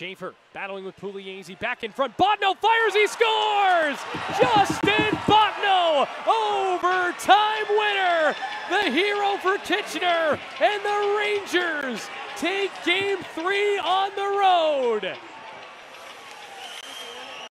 Schaefer battling with Pugliese back in front. Bottineau fires, he scores! Justin Bottineau, overtime winner, the hero for Kitchener, and the Rangers take game three on the road.